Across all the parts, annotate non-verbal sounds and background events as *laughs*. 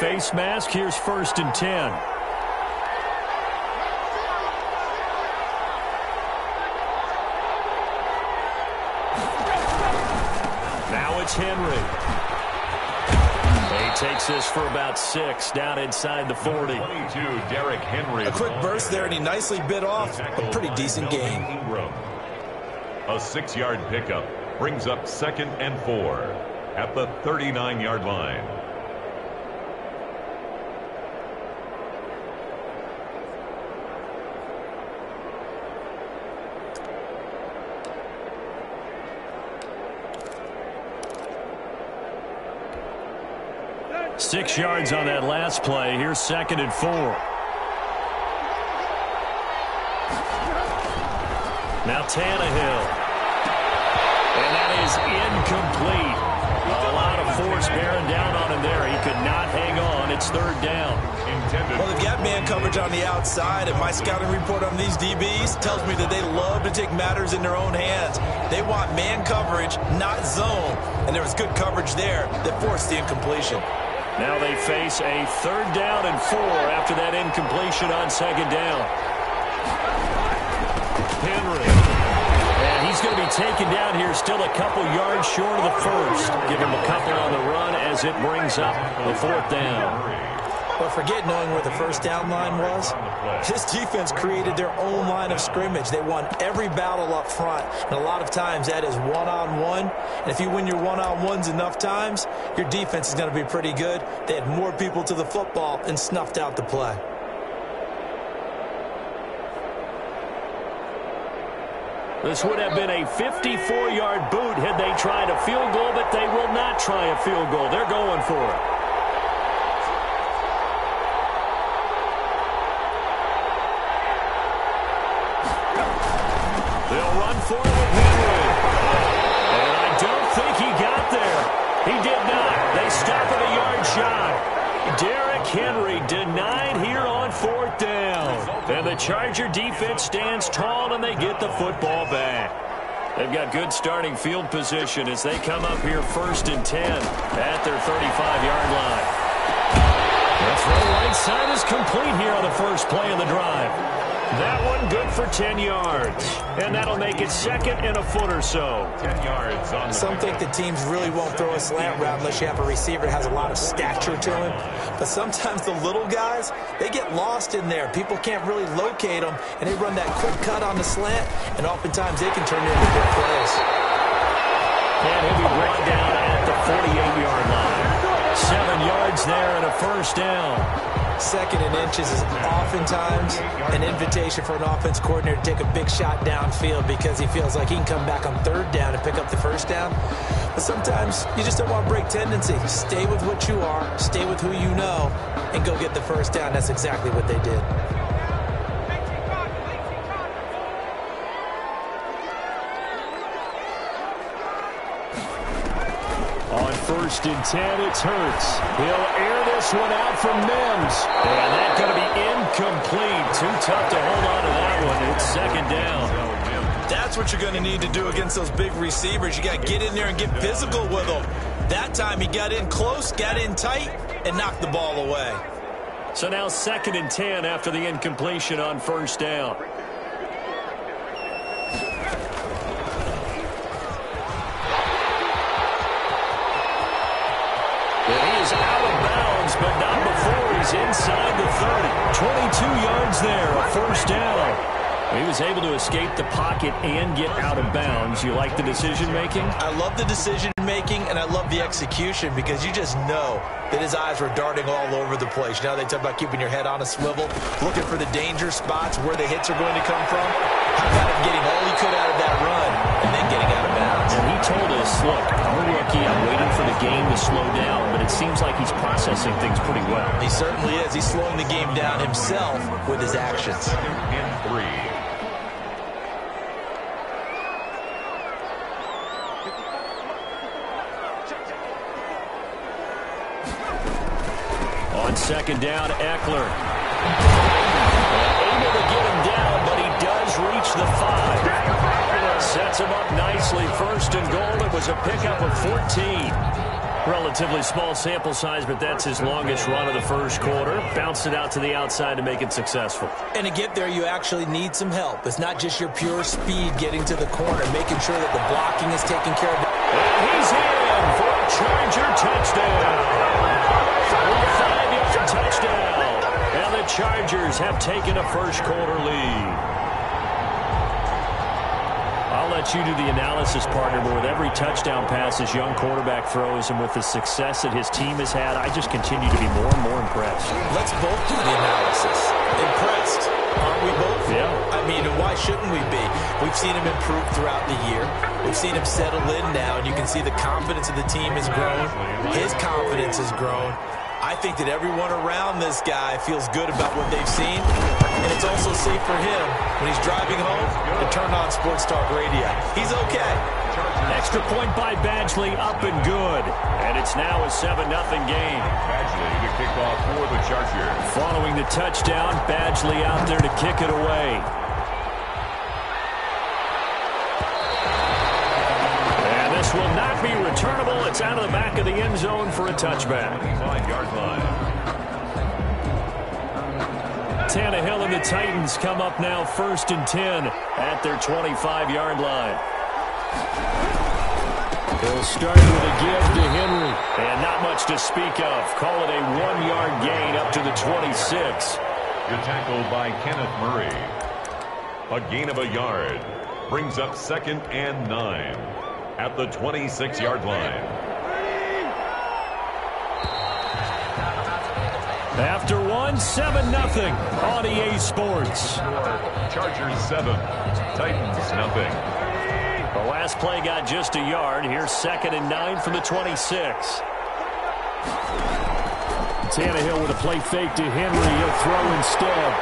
face mask. Here's first and 10. Now it's Henry. He takes this for about six, down inside the 40. 22, Derrick Henry. A quick burst there, and he nicely bit off a pretty decent gain. A six-yard pickup brings up second and four at the 39-yard line. Six yards on that last play. Here's second and four. Now Tannehill. And that is incomplete. A lot of force bearing down on him there. He could not hang on. It's third down. Well, they've got man coverage on the outside, and my scouting report on these DBs tells me that they love to take matters in their own hands. They want man coverage, not zone. And there was good coverage there that forced the incompletion. Now they face a third down and four after that incompletion on second down. Henry. And he's going to be taken down here still a couple yards short of the first. Give him a couple on the run as it brings up the fourth down. But forget knowing where the first down line was. This defense created their own line of scrimmage. They won every battle up front. And a lot of times that is one-on-one. -on -one. And if you win your one-on-ones enough times, your defense is going to be pretty good. They had more people to the football and snuffed out the play. This would have been a 54-yard boot had they tried a field goal, but they will not try a field goal. They're going for it. Charger defense stands tall and they get the football back. They've got good starting field position as they come up here first and 10 at their 35-yard line. The throw right side is complete here on the first play of the drive. That one good for 10 yards. And that'll make it second and a foot or so. 10 yards on Some think the teams really won't throw a slant route unless you have a receiver that has a lot of stature to him. But sometimes the little guys, they get lost in there. People can't really locate them, and they run that quick cut on the slant, and oftentimes they can turn into big plays. And he'll be brought down at the 48-yard line. First down. Second and inches is oftentimes an invitation for an offense coordinator to take a big shot downfield because he feels like he can come back on third down and pick up the first down. But sometimes you just don't want to break tendency. Stay with what you are, stay with who you know, and go get the first down. That's exactly what they did. First and 10, it's Hurts. He'll air this one out from Mims. And that's going to be incomplete. Too tough to hold on to that one. It's second down. That's what you're going to need to do against those big receivers. You got to get in there and get physical with them. That time he got in close, got in tight, and knocked the ball away. So now second and 10 after the incompletion on first down. But not before he's inside the 30. 22 yards there, a first down. He was able to escape the pocket and get out of bounds. You like the decision-making? I love the decision-making, and I love the execution because you just know that his eyes were darting all over the place. You know, they talk about keeping your head on a swivel, looking for the danger spots, where the hits are going to come from. How about him getting all he could out of that run told us, look, I'm a rookie. I'm waiting for the game to slow down, but it seems like he's processing things pretty well. He certainly is. He's slowing the game down himself with his actions. In three. On second down, Ekeler. Able to get him down, but he does reach the five. Sets him up nicely. First and goal. It was a pickup of 14. Relatively small sample size, but that's his longest run of the first quarter. Bounced it out to the outside to make it successful. And to get there, you actually need some help. It's not just your pure speed getting to the corner, making sure that the blocking is taken care of. And he's in for a Charger touchdown. Five-yard touchdown. And the Chargers have taken a first quarter lead. Let you do the analysis, partner, but with every touchdown pass his young quarterback throws and with the success that his team has had, I just continue to be more and more impressed. Let's both do the analysis. Impressed. Aren't we both? Yeah. I mean, why shouldn't we be? We've seen him improve throughout the year. We've seen him settle in now, and you can see the confidence of the team has grown. His confidence has grown. I think that everyone around this guy feels good about what they've seen, and it's also safe for him when he's driving home to turn on Sports Talk Radio. He's okay. Extra point by Badgley, up and good. And it's now a 7-0 game. Badgley to kick off for the Chargers. Following the touchdown, Badgley out there to kick it away. Will not be returnable. It's out of the back of the end zone for a touchback. Tannehill and the Titans come up now first and 10 at their 25-yard line. He'll start with a give to Henry. And not much to speak of. Call it a one-yard gain up to the 26. Good tackle by Kenneth Murray. A gain of a yard. Brings up second and nine at the 26-yard line. After one, 7-0 on EA Sports. Chargers seven, Titans nothing. The last play got just a yard. Here's second and nine from the 26. Tannehill with a play fake to Henry. He'll throw instead.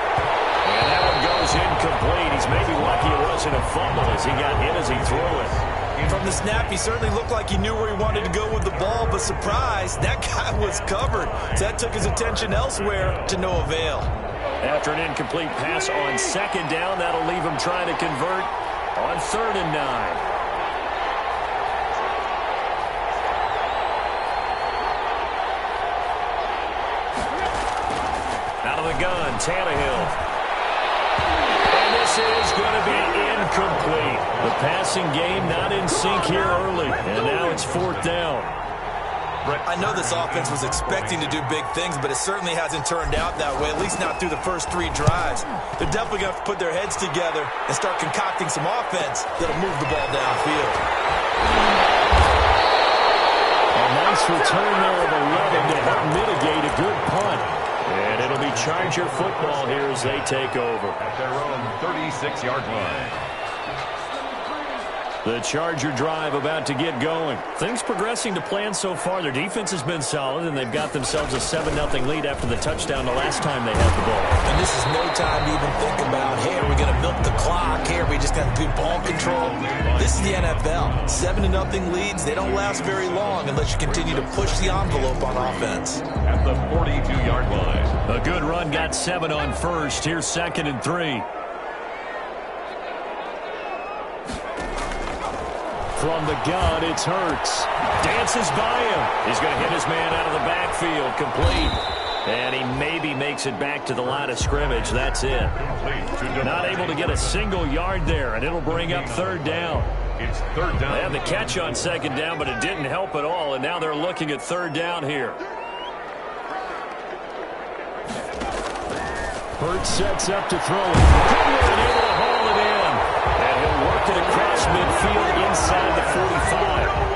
And that one goes incomplete. He's maybe lucky it wasn't a fumble as he got hit as he threw it. From the snap, he certainly looked like he knew where he wanted to go with the ball, but surprise, that *laughs* guy was covered. So that took his attention elsewhere to no avail. After an incomplete pass on second down, that'll leave him trying to convert on third and nine. Out of the gun, Tannehill. This is going to be incomplete. The passing game not in sync here early, and now it's fourth down. I know this offense was expecting to do big things, but it certainly hasn't turned out that way, at least not through the first three drives. They're definitely going to have to put their heads together and start concocting some offense that'll move the ball downfield. A nice return there of 11 to help mitigate a good punt. And it'll be Charger football here as they take over. At their own 36-yard line. The Charger drive about to get going. Things progressing to plan so far. Their defense has been solid, and they've got themselves a 7-0 lead after the touchdown the last time they had the ball. And this is no time to even think about, hey, are we going to milk the clock? Hey, are we just going to do ball control? This is the NFL. 7 to nothing leads, they don't last very long unless you continue to push the envelope on offense. At the 42-yard line. A good run got seven on first. Here's second and three. From the gun, it's Hurts. Dances by him. He's going to hit his man out of the backfield. Complete. And he maybe makes it back to the line of scrimmage. That's it. Not able to get a single yard there, and it'll bring up third down. It's third They had the catch on second down, but it didn't help at all, and now they're looking at third down here. Hurts sets up to throw it. And it across midfield inside the 45.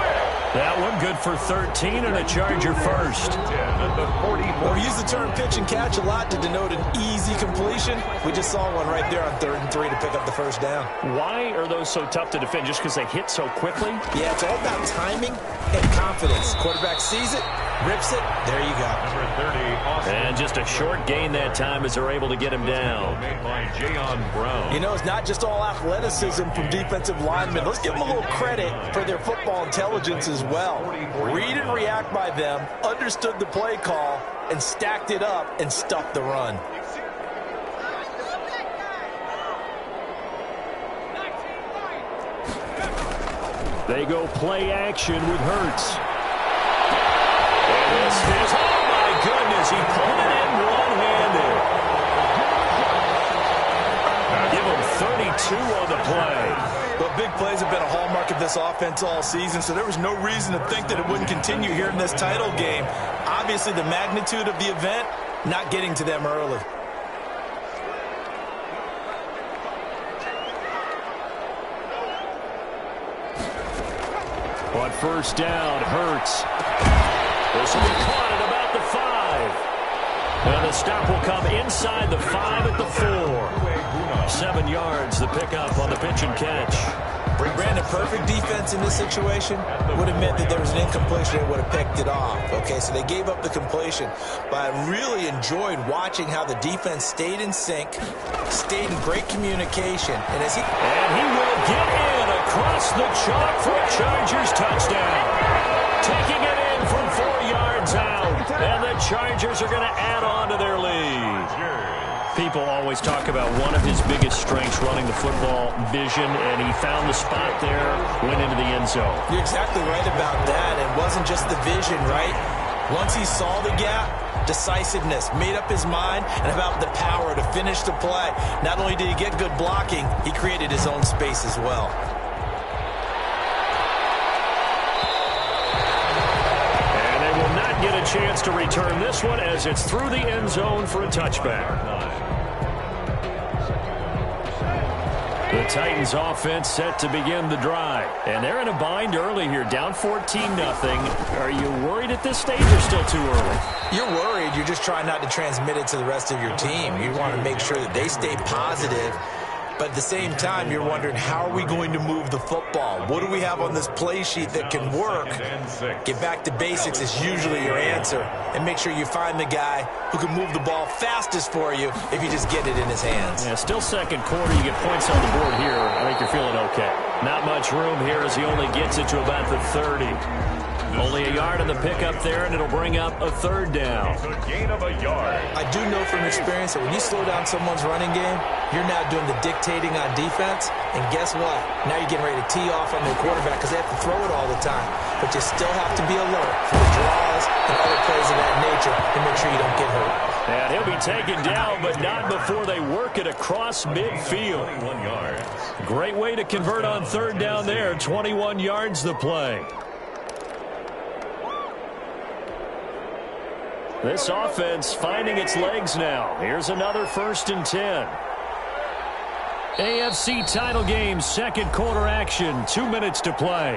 That one good for 13 and a Charger first. 10 at the 44. Well, we use the term pitch and catch a lot to denote an easy completion. We just saw one right there on third and three to pick up the first down. Why are those so tough to defend? Just because they hit so quickly? Yeah, it's all about timing and confidence. Quarterback sees it, rips it, there you go. Number 30, Austin. And just a short gain that time as they're able to get him down. Made by Jayon Brown. You know, it's not just all athleticism from defensive linemen. Let's give them a little credit for their football intelligence as well. Read and react by them, understood the play call, and stacked it up and stuffed the run. They go play action with Hurts. This is, oh my goodness, he pulled it in one-handed. Give him 32 on the play. But big plays have been a hallmark of this offense all season, so there was no reason to think that it wouldn't continue here in this title game. Obviously, the magnitude of the event, not getting to them early. On first down, Hurts. Be caught at about the five. And the stop will come inside the five at the four. Seven yards, the pickup on the pitch and catch. Brandon, perfect defense in this situation would have meant that there was an incompletion and would have picked it off. Okay, so they gave up the completion. But I really enjoyed watching how the defense stayed in sync, stayed in great communication. And as he... And he will get in across the chalk for a Chargers touchdown. Taking it in from And the Chargers are going to add on to their lead. People always talk about one of his biggest strengths running the football vision, and he found the spot there, went into the end zone. You're exactly right about that. It wasn't just the vision, right? Once he saw the gap, decisiveness, made up his mind, and about the power to finish the play. Not only did he get good blocking, he created his own space as well. Chance to return this one as it's through the end zone for a touchback. The Titans offense set to begin the drive. And they're in a bind early here, down 14-0. Are you worried at this stage or still too early? You're worried. You're just trying not to transmit it to the rest of your team. You want to make sure that they stay positive but at the same time, you're wondering, how are we going to move the football? What do we have on this play sheet that can work? Get back to basics is usually your answer. And make sure you find the guy who can move the ball fastest for you if you just get it in his hands. Yeah, still second quarter. You get points on the board here. I think you're feeling okay. Not much room here as he only gets it to about the 30. Only a yard on the pickup there, and it'll bring up a third down. It's a gain of a yard. I do know from experience that when you slow down someone's running game, you're now doing the dictating on defense. And guess what? Now you're getting ready to tee off on their quarterback because they have to throw it all the time. But you still have to be alert for the draws and other plays of that nature and make sure you don't get hurt. And he'll be taken down, but not before they work it across midfield. 21 yards. Great way to convert on third down there. 21 yards the play. This offense finding its legs now. Here's another first and 10. AFC title game, second quarter action. Two minutes to play.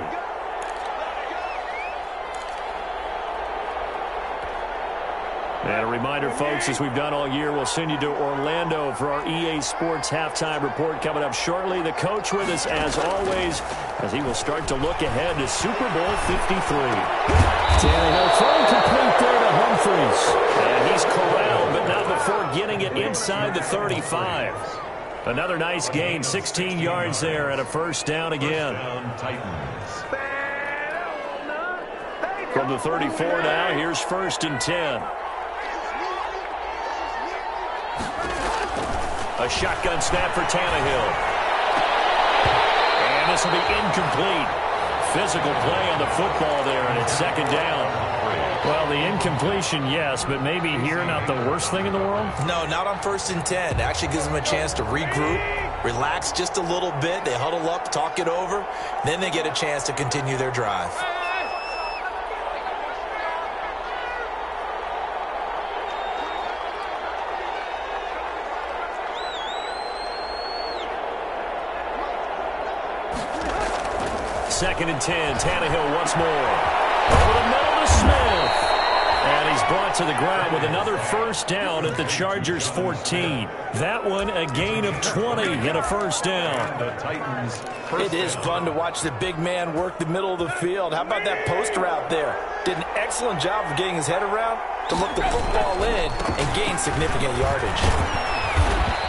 And a reminder, folks, as we've done all year, we'll send you to Orlando for our EA Sports halftime report coming up shortly. The coach with us, as always, as he will start to look ahead to Super Bowl 53. Tannehill throwing complete there to Humphries. And he's corralled, but not before getting it inside the 35. Another nice gain, 16 yards there, and a first down again. From the 34 now, here's first and 10. A shotgun snap for Tannehill. And this will be incomplete. Physical play on the football there, and it's second down. Well, the incompletion, yes, but maybe here not the worst thing in the world? No, not on first and 10. It actually gives them a chance to regroup, relax just a little bit. They huddle up, talk it over. Then they get a chance to continue their drive. Second and 10. Tannehill once more. Brought to the ground with another first down at the Chargers 14. That one a gain of 20 and a first down. The Titans. It is fun to watch the big man work the middle of the field. How about that post route there? Did an excellent job of getting his head around to look the football in and gain significant yardage.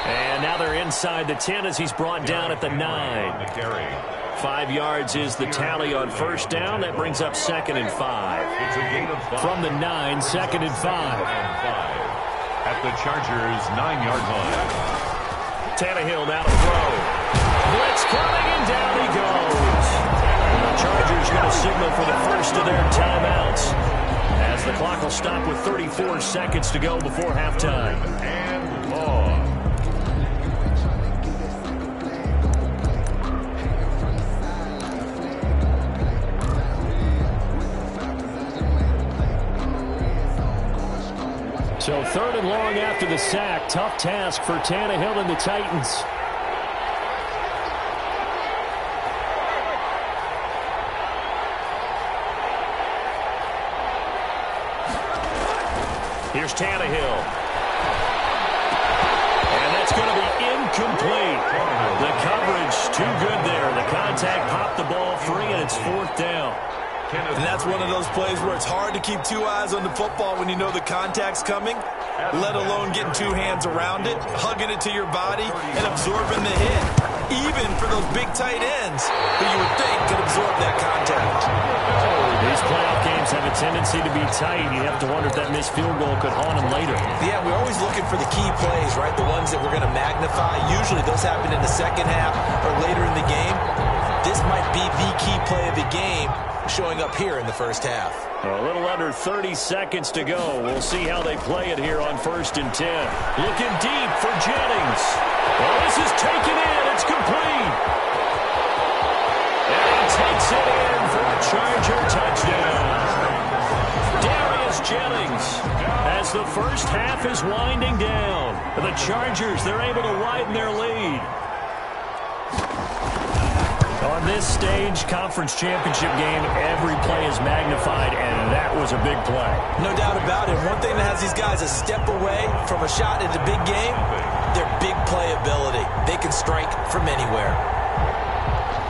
And now they're inside the 10 as he's brought down at the 9. Five yards is the tally on first down. That brings up second and five. It's a gain of five. From the 9, second and five. At the Chargers' nine-yard line. Tannehill now to throw. Blitz coming, and down he goes. The Chargers going to signal for the first of their timeouts. As as the clock will stop with 34 seconds to go before halftime. So third and long after the sack. Tough task for Tannehill and the Titans. Here's Tannehill. And that's going to be incomplete. The coverage too good there. The contact popped the ball free, and it's fourth down. That's one of those plays where it's hard to keep two eyes on the football when you know the contact's coming, let alone getting two hands around it, hugging it to your body, and absorbing the hit. Even for those big tight ends who you would think could absorb that contact. These playoff games have a tendency to be tight. You have to wonder if that missed field goal could haunt them later. Yeah, we're always looking for the key plays, right? The ones that we're going to magnify. Usually those happen in the second half or later in the game. This might be the key play of the game showing up here in the first half. A little under 30 seconds to go. We'll see how they play it here on first and 10. Looking deep for Jennings. Well, this is taken in. It's complete. And he takes it in for a Charger touchdown. Darius Jennings as the first half is winding down. The Chargers, they're able to widen their lead. On this stage, conference championship game, every play is magnified, and that was a big play. No doubt about it. One thing that has these guys a step away from a shot at the big game, their big play ability. They can strike from anywhere.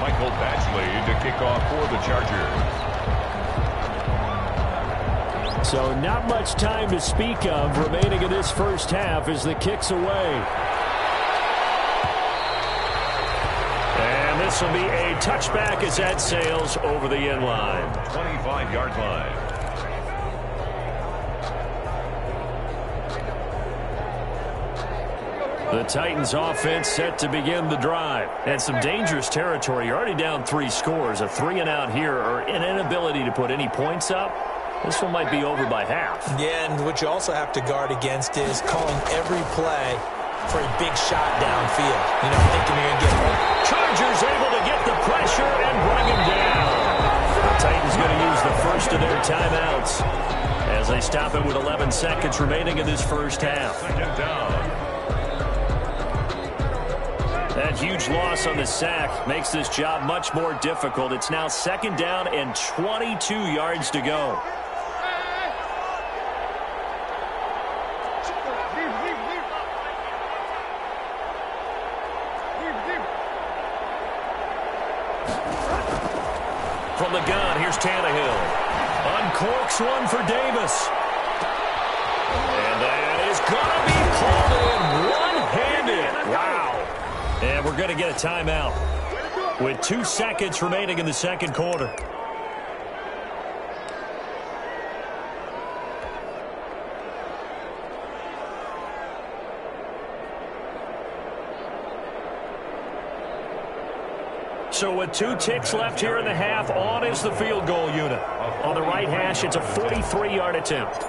Michael Badgley to kick off for the Chargers. So not much time to speak of remaining in this first half as the kick's away. This will be a touchback as that sails over the end line. 25-yard line. The Titans offense set to begin the drive. And some dangerous territory. You're already down three scores. A three and out here or an inability to put any points up. This one might be over by half. Yeah, and what you also have to guard against is calling every play for a big shot downfield. You know, thinking you're going to get one. Chargers able to get the pressure and bring him down. The Titans going to use the first of their timeouts as they stop it with 11 seconds remaining in this first half. Second down. That huge loss on the sack makes this job much more difficult. It's now second down and 22 yards to go. From the gun, here's Tannehill. Uncorks one for Davis. And that is going to be pulled in one-handed. Wow. And we're going to get a timeout with two seconds remaining in the second quarter. So with two ticks left here in the half, on is the field goal unit. On the right hash, it's a 43-yard attempt.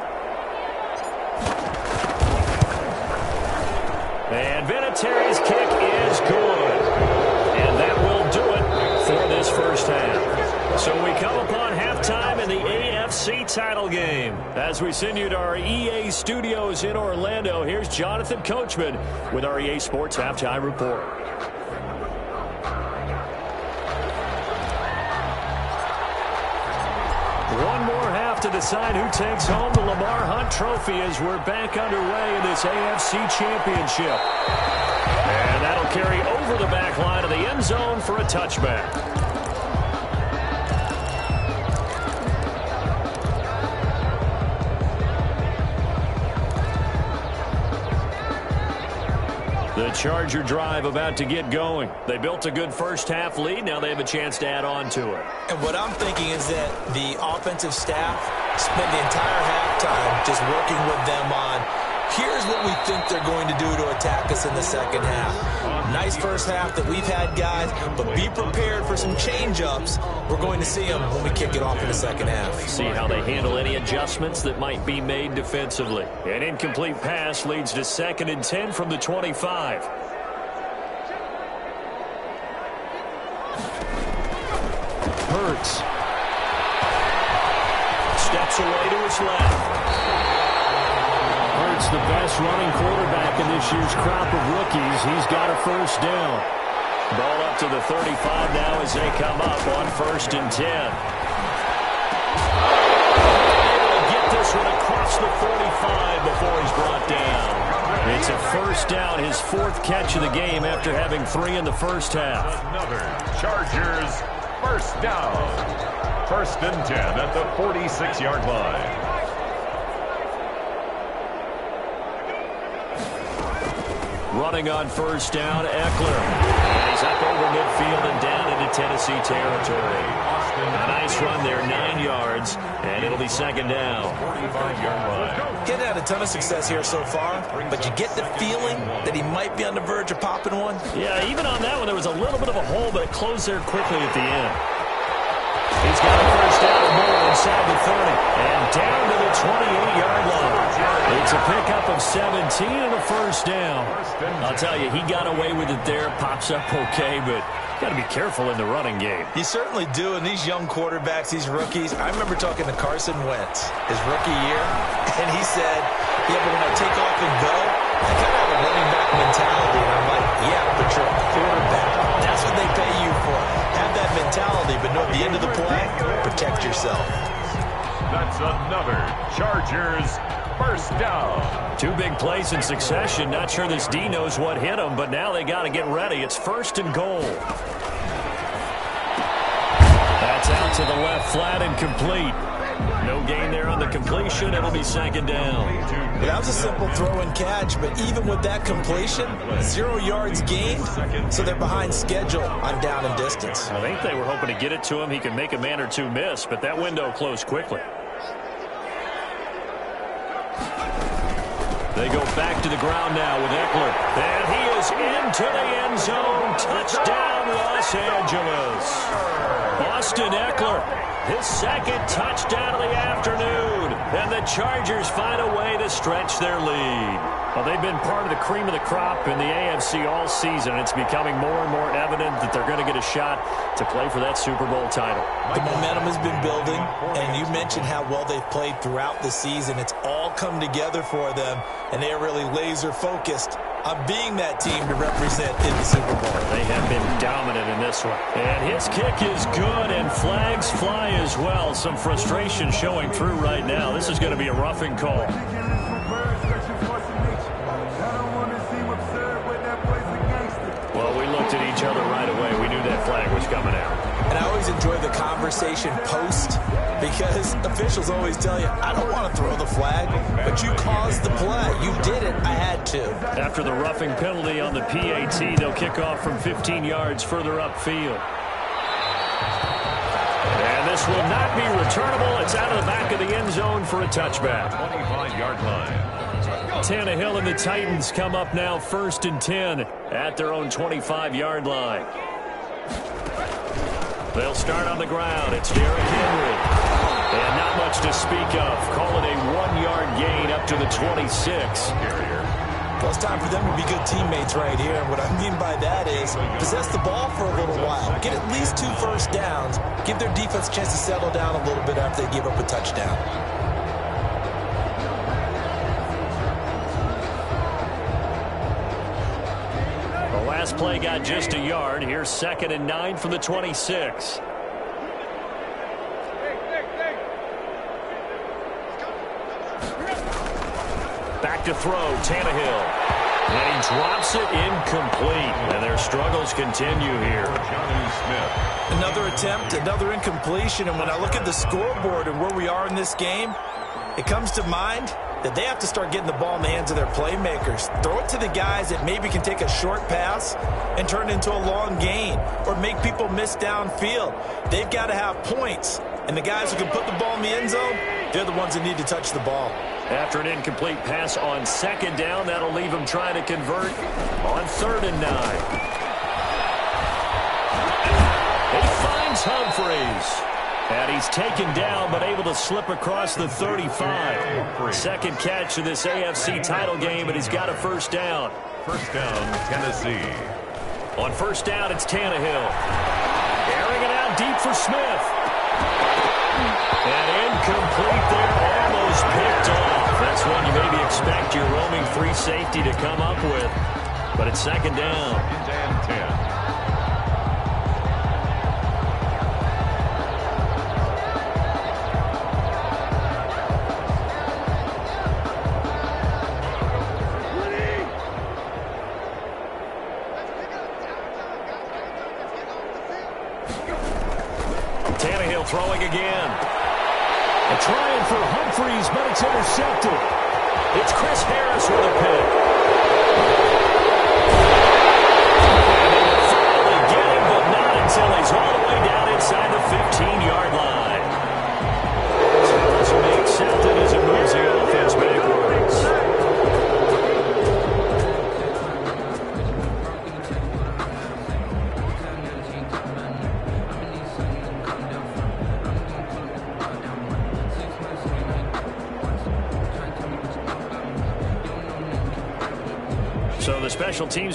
And Vinatieri's kick is good. And that will do it for this first half. So we come upon halftime in the AFC title game. As we send you to our EA studios in Orlando, here's Jonathan Coachman with our EA Sports Halftime Report. Decide who takes home the Lamar Hunt Trophy as we're back underway in this AFC Championship. And that'll carry over the back line of the end zone for a touchback. The Charger drive about to get going. They built a good first half lead. Now they have a chance to add on to it. And what I'm thinking is that the offensive staff spent the entire halftime just working with them on here's what we think they're going to do to attack us in the second half. Nice first half that we've had, guys, but be prepared for some change-ups. We're going to see them when we kick it off in the second half. See how they handle any adjustments that might be made defensively. An incomplete pass leads to second and 10 from the 25. Steps away to his left. Hurts the best running quarterback in this year's crop of rookies. He's got a first down. Ball up to the 35 now as they come up on first and 10. Able to get this one across the 45 before he's brought down. It's a first down, his fourth catch of the game after having three in the first half. Another Chargers first down. First and 10 at the 46-yard line. Running on first down, Ekeler. And he's up over midfield and down into Tennessee territory. Nice run there, nine yards, and it'll be second down. 45-yard line. Getting had a ton of success here so far, but you get the feeling that he might be on the verge of popping one. Yeah, even on that one, there was a little bit of a hole, but it closed there quickly at the end. He's got a first down more inside the 30 and down to the 28-yard line. It's a pickup of 17 and a first down. I'll tell you, he got away with it there, pops up okay, but got to be careful in the running game. You certainly do, and these young quarterbacks, these rookies, I remember talking to Carson Wentz his rookie year, *laughs* and he said, yeah, but when I take off and go, I kind of have a running back mentality, and I'm like, yeah, but you're a quarterback. That's what they pay you for. Have that mentality, but know at the end of the play, protect yourself. That's another Chargers first down. Two big plays in succession. Not sure this D knows what hit him, but now they got to get ready. It's first and goal. That's out to the left flat and complete. No gain there on the completion. It'll be second down. That was a simple throw and catch, but even with that completion, zero yards gained, so they're behind schedule on down and distance. I think they were hoping to get it to him. He could make a man or two miss, but that window closed quickly. They go back to the ground now with Ekeler. And he is into the end zone. Touchdown, Los Angeles. Austin Ekeler, his second touchdown of the afternoon. And the Chargers find a way to stretch their lead. Well, they've been part of the cream of the crop in the AFC all season. It's becoming more and more evident that they're going to get a shot to play for that Super Bowl title. The momentum has been building, and you mentioned how well they've played throughout the season. It's all come together for them, and they are really laser on being that team to represent in the Super Bowl. They have been dominant in this one. And his kick is good, and flags fly as well. Some frustration showing through right now. This is going to be a roughing call. Enjoy the conversation post because *laughs* officials always tell you, I don't want to throw the flag, but you caused the play. You did it. I had to. After the roughing penalty on the PAT, they'll kick off from 15 yards further upfield. And this will not be returnable. It's out of the back of the end zone for a touchback. 25-yard line. Tannehill and the Titans come up now first and 10 at their own 25-yard line. They'll start on the ground. It's Derrick Henry. And not much to speak of. Call it a one-yard gain up to the 26. Well, it's time for them to be good teammates right here. And what I mean by that is possess the ball for a little while. Get at least two first downs. Give their defense a chance to settle down a little bit after they give up a touchdown. Play got just a yard. Here's second and nine from the 26. Back to throw, Tannehill. And he drops it incomplete. And their struggles continue here. Another attempt, another incompletion. And when I look at the scoreboard and where we are in this game, it comes to mind that they have to start getting the ball in the hands of their playmakers. Throw it to the guys that maybe can take a short pass and turn it into a long gain or make people miss downfield. They've got to have points. And the guys who can put the ball in the end zone, they're the ones that need to touch the ball. After an incomplete pass on second down, that'll leave him trying to convert on third and nine. He finds Humphries. And he's taken down but able to slip across the 35. Second catch of this AFC title game, and he's got a first down. First down, Tennessee. On first down, it's Tannehill. Airing it out deep for Smith. And incomplete there, almost picked off. That's one you maybe expect your roaming free safety to come up with. But it's second down. A for Humphries, but it's intercepted. It's Chris Harris with a pick. Finally get him, but not until he's all the way down inside the 15-yard line.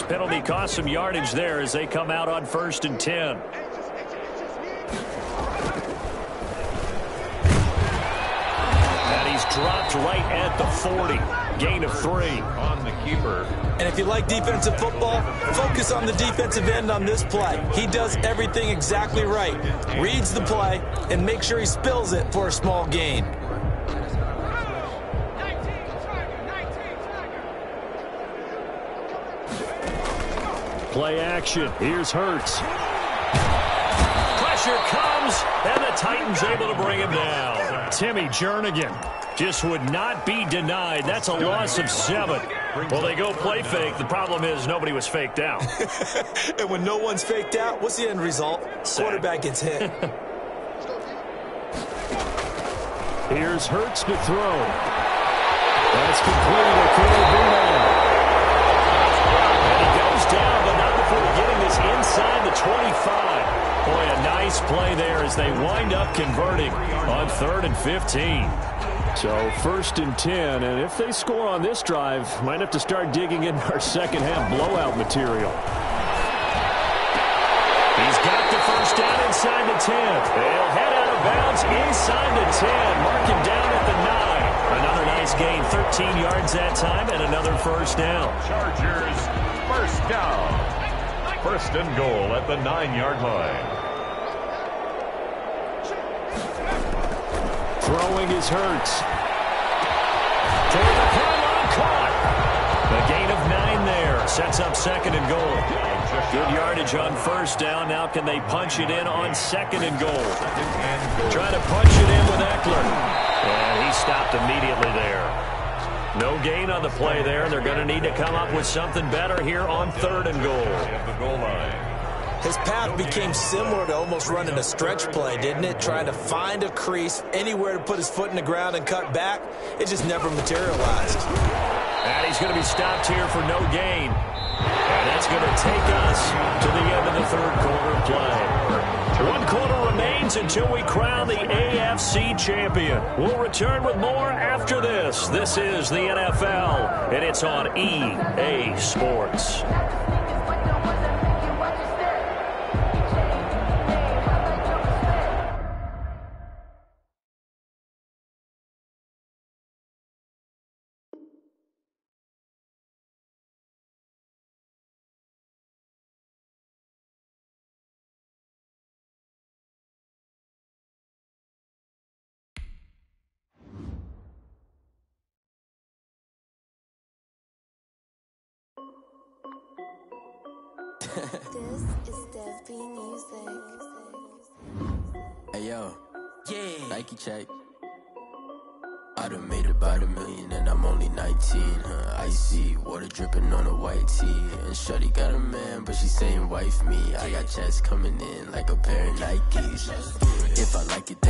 Penalty cost some yardage there as they come out on first and 10. And he's dropped right at the 40. Gain of three. On the keeper. And if you like defensive football, focus on the defensive end on this play. He does everything exactly right. Reads the play and make sure he spills it for a small gain. Play action. Here's Hurts. Pressure comes, and the Titans able to bring him down. Timmy Jernigan just would not be denied. That's a loss of seven. Well, they go play fake. The problem is nobody was faked out. *laughs* and when no one's faked out, what's the end result? Sack. Quarterback gets hit. *laughs* Here's Hurts to throw. That's completed to Corey inside the 25. Boy, a nice play there as they wind up converting on third and 15. So first and 10, and if they score on this drive, might have to start digging in our *laughs* second half blowout material. He's got the first down inside the 10. They'll head out of bounds inside the 10. Mark him down at the 9. Another nice gain, 13 yards that time, and another first down. Chargers, first down. First and goal at the nine-yard line. Throwing is Hurts. Toward the pylon, caught. The gain of nine there sets up second and goal. Good yardage on first down. Now can they punch it in on second and goal? Trying to punch it in with Ekeler. And he stopped immediately there. No gain on the play there, and they're going to need to come up with something better here on third and goal. At the goal line. His path became similar to almost running a stretch play, didn't it? Trying to find a crease, anywhere to put his foot in the ground and cut back. It just never materialized. And he's going to be stopped here for no gain. And that's going to take us to the end of the third quarter play. One quarter remains until we crown the AFC champion. We'll return with more after this. This is the NFL, and it's on EA Sports. Is Music. Hey yo, yeah, Nike check. I done made about a million and I'm only 19. Huh? Icy water dripping on a white tee. And Shorty got a man, but she saying wife me. I got checks coming in like a pair of Nikes. If I like it,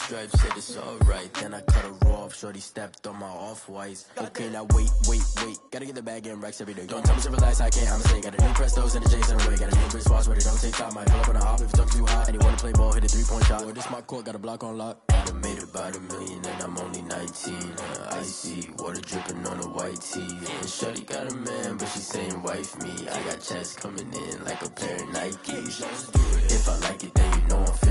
stripes, said it's alright. Then I cut her off, shorty stepped on my off whites. Okay, now wait, wait, wait. Gotta get the bag and racks every day. Don't tell me to relax, I can't, I'm say. Got a new Prestos and a J's in a way. Got a new wristwatch, but it don't take time. I pull up on a hop if it's too hot. And you wanna play ball, hit a three point shot. Or this my court, got a block on lock. I made about a million and I'm only 19. Uh, icy, water dripping on a white tee. And Shorty got a man, but she saying wife me. I got chest coming in like a pair of Nikes. If I like it, then you know I'm finna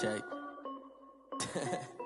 check. *laughs*